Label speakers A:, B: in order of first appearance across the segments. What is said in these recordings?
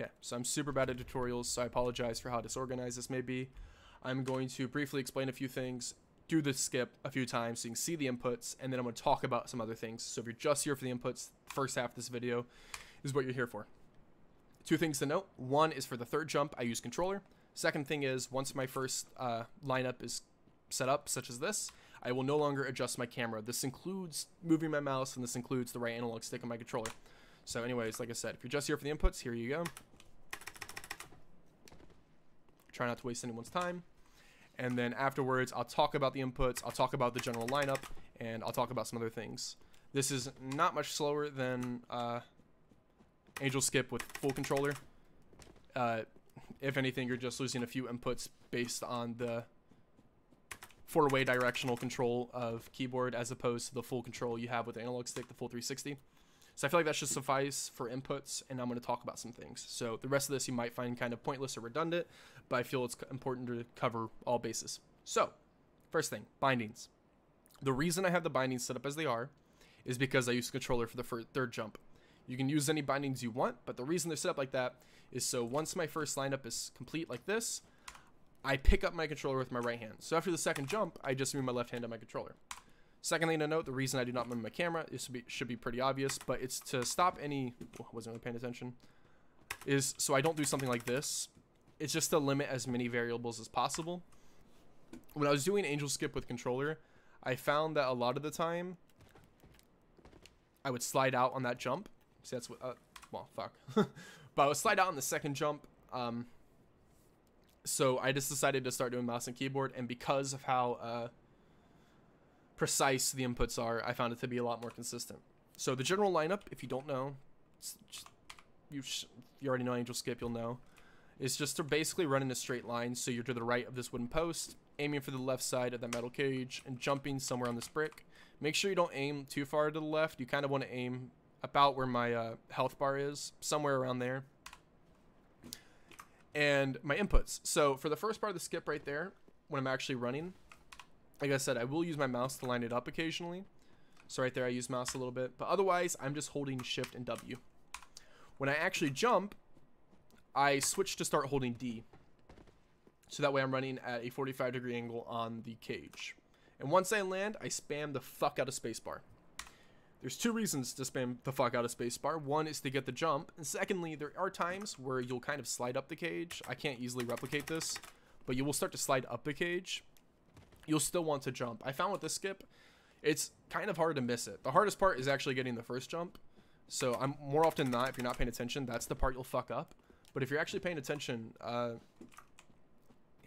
A: Okay, so I'm super bad at tutorials, so I apologize for how disorganized this may be. I'm going to briefly explain a few things, do the skip a few times so you can see the inputs, and then I'm going to talk about some other things. So if you're just here for the inputs, the first half of this video is what you're here for. Two things to note. One is for the third jump, I use controller. Second thing is, once my first uh, lineup is set up, such as this, I will no longer adjust my camera. This includes moving my mouse, and this includes the right analog stick on my controller. So anyways, like I said, if you're just here for the inputs, here you go. Try not to waste anyone's time. And then afterwards, I'll talk about the inputs, I'll talk about the general lineup, and I'll talk about some other things. This is not much slower than uh, Angel Skip with full controller. Uh, if anything, you're just losing a few inputs based on the four-way directional control of keyboard as opposed to the full control you have with analog stick, the full 360. So I feel like that should suffice for inputs, and I'm going to talk about some things. So the rest of this you might find kind of pointless or redundant, but I feel it's important to cover all bases. So, first thing, bindings. The reason I have the bindings set up as they are is because I use controller for the third jump. You can use any bindings you want, but the reason they're set up like that is so once my first lineup is complete like this, I pick up my controller with my right hand. So after the second jump, I just move my left hand on my controller. Second thing to note, the reason I do not move my camera is be, should be pretty obvious, but it's to stop any, oh, wasn't really paying attention, is so I don't do something like this. It's just to limit as many variables as possible. When I was doing Angel Skip with controller, I found that a lot of the time, I would slide out on that jump. See, that's what, uh, well, fuck. but I would slide out on the second jump, um, so I just decided to start doing mouse and keyboard, and because of how, uh, precise the inputs are, I found it to be a lot more consistent. So the general lineup, if you don't know, you you already know Angel Skip, you'll know, is just to basically run in a straight line. So you're to the right of this wooden post, aiming for the left side of that metal cage, and jumping somewhere on this brick. Make sure you don't aim too far to the left. You kind of want to aim about where my uh, health bar is, somewhere around there. And my inputs. So for the first part of the skip right there, when I'm actually running, like I said, I will use my mouse to line it up occasionally. So right there, I use mouse a little bit. But otherwise, I'm just holding Shift and W. When I actually jump, I switch to start holding D. So that way I'm running at a 45 degree angle on the cage. And once I land, I spam the fuck out of spacebar. There's two reasons to spam the fuck out of spacebar. One is to get the jump, and secondly, there are times where you'll kind of slide up the cage. I can't easily replicate this, but you will start to slide up the cage, you'll still want to jump. I found with this skip, it's kind of hard to miss it. The hardest part is actually getting the first jump. So I'm more often not, if you're not paying attention, that's the part you'll fuck up. But if you're actually paying attention, uh,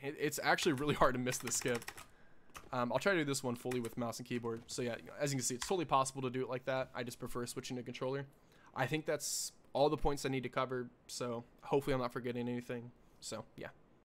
A: it, it's actually really hard to miss the skip. Um, I'll try to do this one fully with mouse and keyboard. So yeah, as you can see, it's totally possible to do it like that. I just prefer switching to controller. I think that's all the points I need to cover. So hopefully I'm not forgetting anything. So yeah.